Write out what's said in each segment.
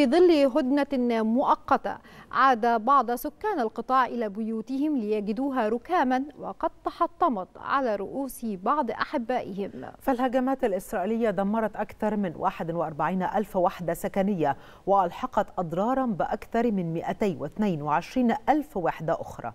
في ظل هدنة مؤقتة عاد بعض سكان القطاع إلى بيوتهم ليجدوها ركاما وقد تحطمت على رؤوس بعض أحبائهم. فالهجمات الإسرائيلية دمرت أكثر من 41 ألف وحدة سكنية وألحقت أضرارا بأكثر من 222 ألف وحدة أخرى.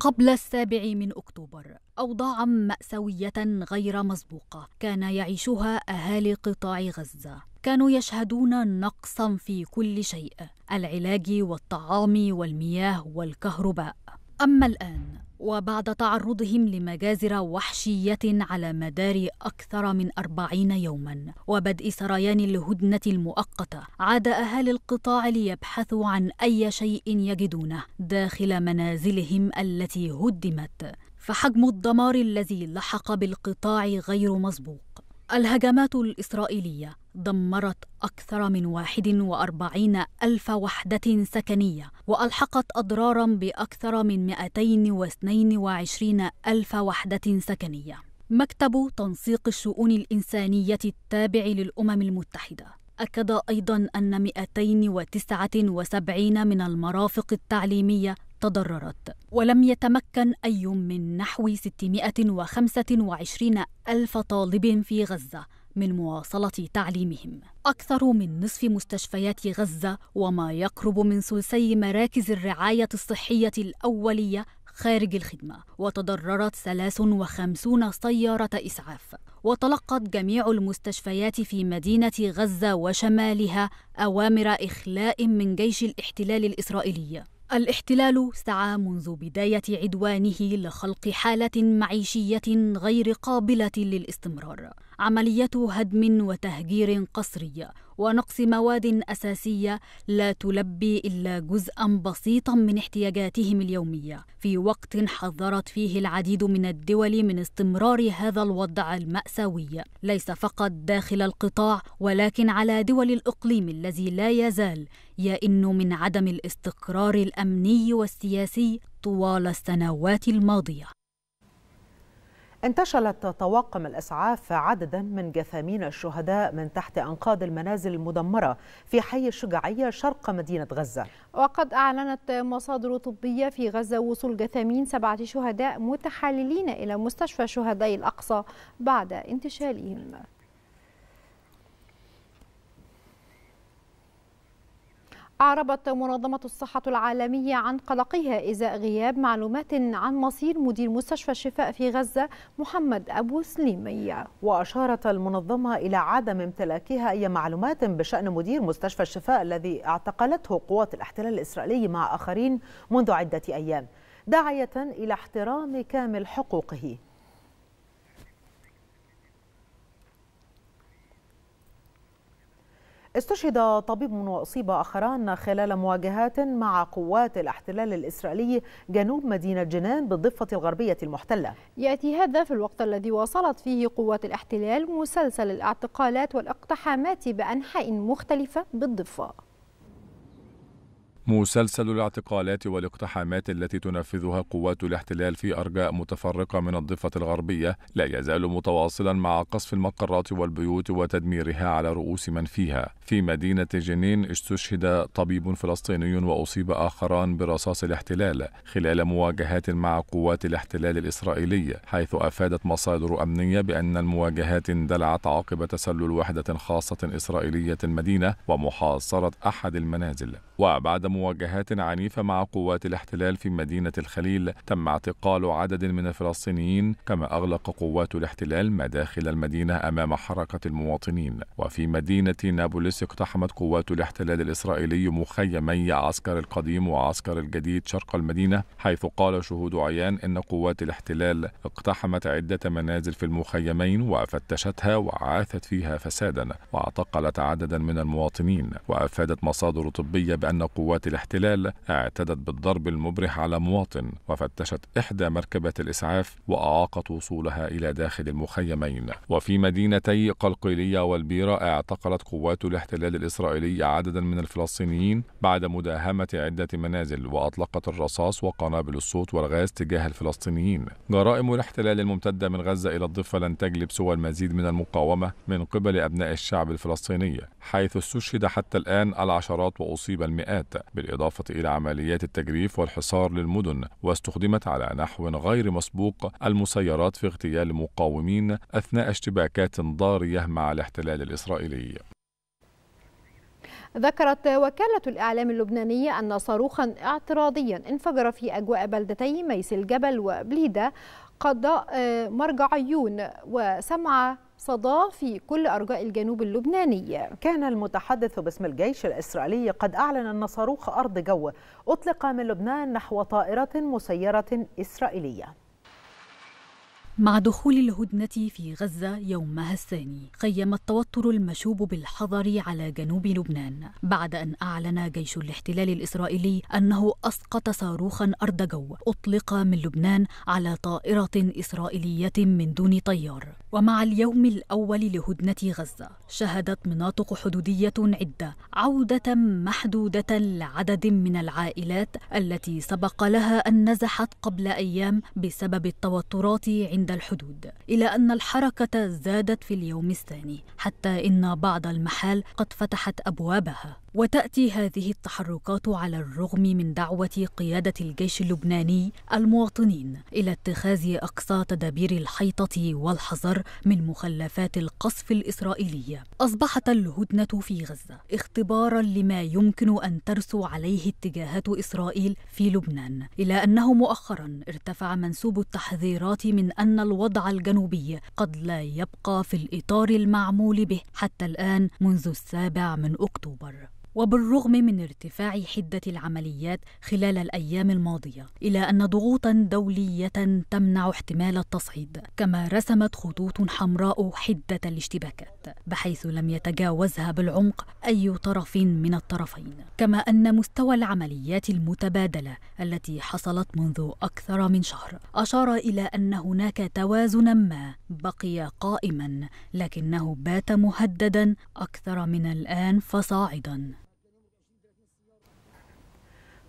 قبل السابع من أكتوبر أوضاعا مأساوية غير مسبوقة كان يعيشها أهالي قطاع غزة. كانوا يشهدون نقصا في كل شيء العلاج والطعام والمياه والكهرباء. أما الآن وبعد تعرضهم لمجازر وحشية على مدار أكثر من أربعين يوما وبدء سريان الهدنة المؤقتة عاد أهالي القطاع ليبحثوا عن أي شيء يجدونه داخل منازلهم التي هدمت. فحجم الدمار الذي لحق بالقطاع غير مسبوق الهجمات الإسرائيلية دمرت أكثر من 41 ألف وحدة سكنية وألحقت أضرارا بأكثر من 222 ألف وحدة سكنية. مكتب تنسيق الشؤون الإنسانية التابع للأمم المتحدة. أكد أيضا أن 279 من المرافق التعليمية تضررت ولم يتمكن أي من نحو 625 ألف طالب في غزة من مواصلة تعليمهم. أكثر من نصف مستشفيات غزة وما يقرب من ثلثي مراكز الرعاية الصحية الأولية خارج الخدمة وتضررت 53 سيارة إسعاف. وتلقت جميع المستشفيات في مدينة غزة وشمالها أوامر إخلاء من جيش الاحتلال الإسرائيلي. الاحتلال سعى منذ بداية عدوانه لخلق حالة معيشية غير قابلة للاستمرار. عملية هدم وتهجير قسري ونقص مواد أساسية لا تلبي إلا جزءا بسيطا من احتياجاتهم اليومية. في وقت حذرت فيه العديد من الدول من استمرار هذا الوضع المأساوي. ليس فقط داخل القطاع ولكن على دول الإقليم الذي لا يزال يئن من عدم الاستقرار الأمني والسياسي طوال السنوات الماضية. انتشلت طواقم الإسعاف عددا من جثامين الشهداء من تحت أنقاض المنازل المدمرة في حي الشجاعية شرق مدينة غزة. وقد أعلنت مصادر طبية في غزة وصول جثامين سبعة شهداء متحللين إلى مستشفى شهداء الأقصى بعد انتشالهم. أعربت منظمة الصحة العالمية عن قلقها إزاء غياب معلومات عن مصير مدير مستشفى الشفاء في غزة محمد أبو سليمي. وأشارت المنظمة إلى عدم امتلاكها أي معلومات بشأن مدير مستشفى الشفاء الذي اعتقلته قوات الاحتلال الإسرائيلي مع آخرين منذ عدة أيام داعية إلى احترام كامل حقوقه. استشهد طبيب وأصيب آخران خلال مواجهات مع قوات الاحتلال الإسرائيلي جنوب مدينة جنان بالضفة الغربية المحتلة. يأتي هذا في الوقت الذي واصلت فيه قوات الاحتلال مسلسل الاعتقالات والاقتحامات بأنحاء مختلفة بالضفة. مسلسل الاعتقالات والاقتحامات التي تنفذها قوات الاحتلال في أرجاء متفرقة من الضفة الغربية لا يزال متواصلا مع قصف المقرات والبيوت وتدميرها على رؤوس من فيها. في مدينة جنين استشهد طبيب فلسطيني وأصيب آخران برصاص الاحتلال خلال مواجهات مع قوات الاحتلال الإسرائيلي حيث أفادت مصادر أمنية بأن المواجهات اندلعت عقب تسلل وحدة خاصة إسرائيلية المدينة ومحاصرة أحد المنازل. وبعد مواجهات عنيفة مع قوات الاحتلال في مدينة الخليل. تم اعتقال عدد من الفلسطينيين كما أغلق قوات الاحتلال مداخل المدينة أمام حركة المواطنين. وفي مدينة نابلس اقتحمت قوات الاحتلال الإسرائيلي مخيمي عسكر القديم وعسكر الجديد شرق المدينة حيث قال شهود عيان إن قوات الاحتلال اقتحمت عدة منازل في المخيمين وفتشتها وعاثت فيها فسادا واعتقلت عددا من المواطنين. وأفادت مصادر طبية بأن قوات قوات الاحتلال اعتدت بالضرب المبرح على مواطن وفتشت إحدى مركبات الإسعاف وأعاقت وصولها إلى داخل المخيمين. وفي مدينتي قلقيلية والبيرة اعتقلت قوات الاحتلال الإسرائيلي عددا من الفلسطينيين بعد مداهمة عدة منازل وأطلقت الرصاص وقنابل الصوت والغاز تجاه الفلسطينيين. جرائم الاحتلال الممتدة من غزة إلى الضفة لن تجلب سوى المزيد من المقاومة من قبل أبناء الشعب الفلسطيني حيث استشهد حتى الآن العشرات وأصيب المئات. بالإضافة إلى عمليات التجريف والحصار للمدن واستخدمت على نحو غير مسبوق المسيرات في اغتيال المقاومين أثناء اشتباكات ضارية مع الاحتلال الإسرائيلي. ذكرت وكالة الإعلام اللبنانية أن صاروخا اعتراضيا انفجر في أجواء بلدتي ميس الجبل وبليدة قضاء مرجع عيون وسمع صدى في كل أرجاء الجنوب اللبناني. كان المتحدث باسم الجيش الإسرائيلي قد أعلن أن صاروخ أرض جو أطلق من لبنان نحو طائرة مسيرة إسرائيلية. مع دخول الهدنة في غزة يومها الثاني خيم التوتر المشوب بالحذر على جنوب لبنان بعد أن أعلن جيش الاحتلال الإسرائيلي أنه أسقط صاروخا أرض جو أطلق من لبنان على طائرة إسرائيلية من دون طيار. ومع اليوم الأول لهدنة غزة شهدت مناطق حدودية عدة عودة محدودة لعدد من العائلات التي سبق لها أن نزحت قبل أيام بسبب التوترات عند الحدود إلى أن الحركة زادت في اليوم الثاني حتى إن بعض المحال قد فتحت أبوابها. وتأتي هذه التحركات على الرغم من دعوة قيادة الجيش اللبناني المواطنين إلى اتخاذ أقصى تدابير الحيطة والحذر من مخلفات القصف الإسرائيلي. أصبحت الهدنة في غزة اختبارا لما يمكن أن ترسو عليه اتجاهات إسرائيل في لبنان إلى أنه مؤخرا ارتفع منسوب التحذيرات من أن الوضع الجنوبي قد لا يبقى في الإطار المعمول به حتى الآن منذ السابع من أكتوبر. وبالرغم من ارتفاع حدة العمليات خلال الأيام الماضية إلى أن ضغوطا دولية تمنع احتمال التصعيد كما رسمت خطوط حمراء حدة الاشتباكات بحيث لم يتجاوزها بالعمق أي طرف من الطرفين. كما أن مستوى العمليات المتبادلة التي حصلت منذ أكثر من شهر أشار إلى أن هناك توازنا ما بقي قائما لكنه بات مهددا أكثر من الآن فصاعدا.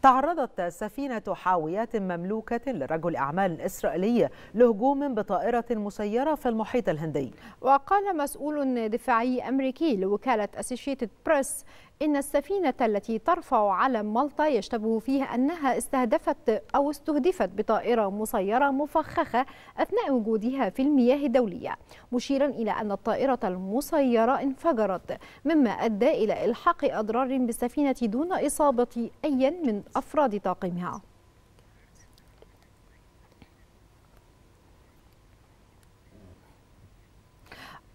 تعرضت سفينة حاويات مملوكة لرجل أعمال إسرائيلي لهجوم بطائرة مسيرة في المحيط الهندي. وقال مسؤول دفاعي أمريكي لوكالة أسوشيتد بريس إن السفينة التي ترفع علم مالطا يشتبه فيها أنها استهدفت أو استهدفت بطائرة مسيرة مفخخة أثناء وجودها في المياه الدولية مشيرا إلى أن الطائرة المسيرة انفجرت مما أدى إلى إلحاق أضرار بالسفينة دون إصابة أي من أفراد طاقمها.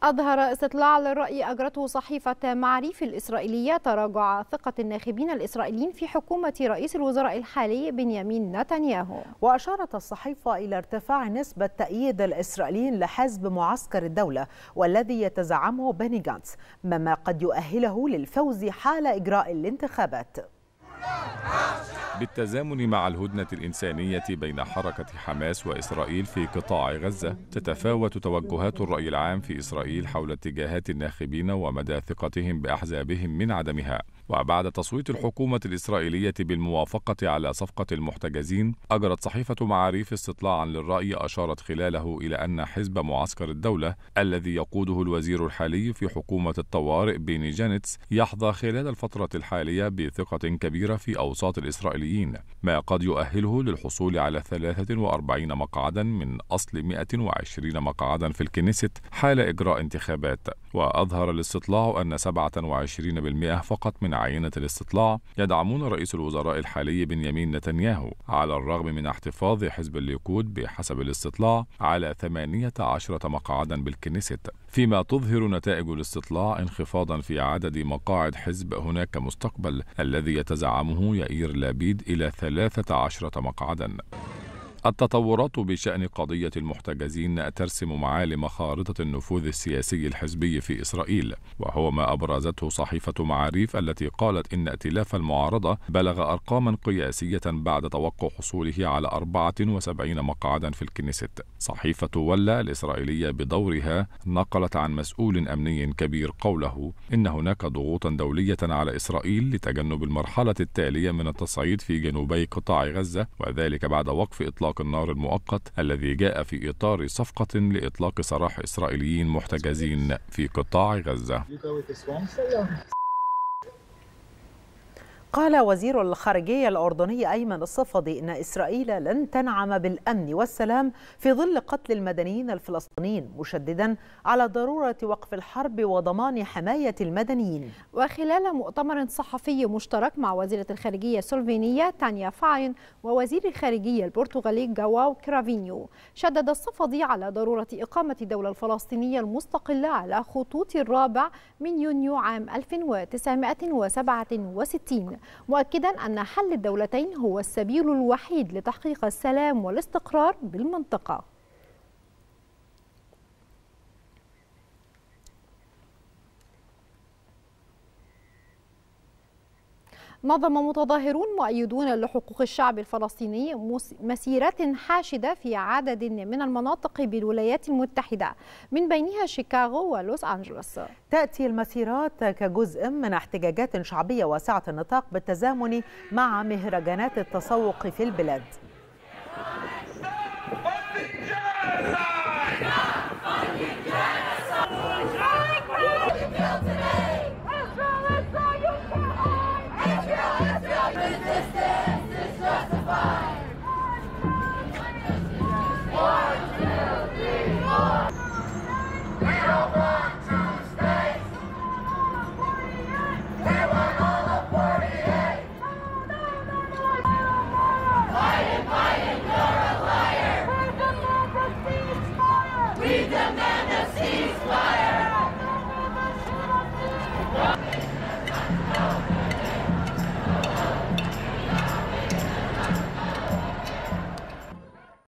أظهر استطلاع للرأي أجرته صحيفة معريف الإسرائيلية تراجع ثقة الناخبين الإسرائيليين في حكومة رئيس الوزراء الحالي بنيامين نتنياهو. وأشارت الصحيفة إلى ارتفاع نسبة تأييد الإسرائيليين لحزب معسكر الدولة والذي يتزعمه بني جانتس مما قد يؤهله للفوز حال إجراء الانتخابات. بالتزامن مع الهدنة الإنسانية بين حركة حماس وإسرائيل في قطاع غزة تتفاوت توجهات الرأي العام في إسرائيل حول اتجاهات الناخبين ومدى ثقتهم بأحزابهم من عدمها. وبعد تصويت الحكومة الإسرائيلية بالموافقة على صفقة المحتجزين أجرت صحيفة معاريف استطلاعا للرأي أشارت خلاله إلى أن حزب معسكر الدولة الذي يقوده الوزير الحالي في حكومة الطوارئ بيني جانتس يحظى خلال الفترة الحالية بثقة كبيرة في أوساط الإسرائيليين ما قد يؤهله للحصول على 43 مقعدا من أصل 120 مقعدا في الكنيست حال إجراء انتخابات وأظهر الاستطلاع أن 27% فقط من عينة الاستطلاع يدعمون رئيس الوزراء الحالي بنيامين نتنياهو على الرغم من احتفاظ حزب الليكود بحسب الاستطلاع على 18 مقعدا بالكنيست. فيما تظهر نتائج الاستطلاع انخفاضا في عدد مقاعد حزب هناك مستقبل الذي يتزعمه يائير لابيد إلى 13 مقعدا. التطورات بشأن قضية المحتجزين ترسم معالم خارطة النفوذ السياسي الحزبي في إسرائيل وهو ما أبرزته صحيفة معاريف التي قالت إن ائتلاف المعارضة بلغ أرقاما قياسية بعد توقع حصوله على 74 مقعدا في الكنيست. صحيفة ولا الإسرائيلية بدورها نقلت عن مسؤول أمني كبير قوله إن هناك ضغوطا دولية على إسرائيل لتجنب المرحلة التالية من التصعيد في جنوبي قطاع غزة وذلك بعد وقف إطلاق النار المؤقت الذي جاء في إطار صفقة لإطلاق سراح إسرائيليين محتجزين في قطاع غزة. قال وزير الخارجية الأردني أيمن الصفدي إن إسرائيل لن تنعم بالأمن والسلام في ظل قتل المدنيين الفلسطينيين مشددا على ضرورة وقف الحرب وضمان حماية المدنيين. وخلال مؤتمر صحفي مشترك مع وزيرة الخارجية السلوفينية تانيا فاين ووزير الخارجية البرتغالي جواو كرافينيو. شدد الصفدي على ضرورة إقامة الدولة الفلسطينية المستقلة على خطوط الرابع من يونيو عام 1967 مؤكدا أن حل الدولتين هو السبيل الوحيد لتحقيق السلام والاستقرار بالمنطقة. نظم متظاهرون مؤيدون لحقوق الشعب الفلسطيني مسيرات حاشدة في عدد من المناطق بالولايات المتحدة من بينها شيكاغو ولوس أنجلوس. تأتي المسيرات كجزء من احتجاجات شعبية واسعة النطاق بالتزامن مع مهرجانات التسوق في البلاد.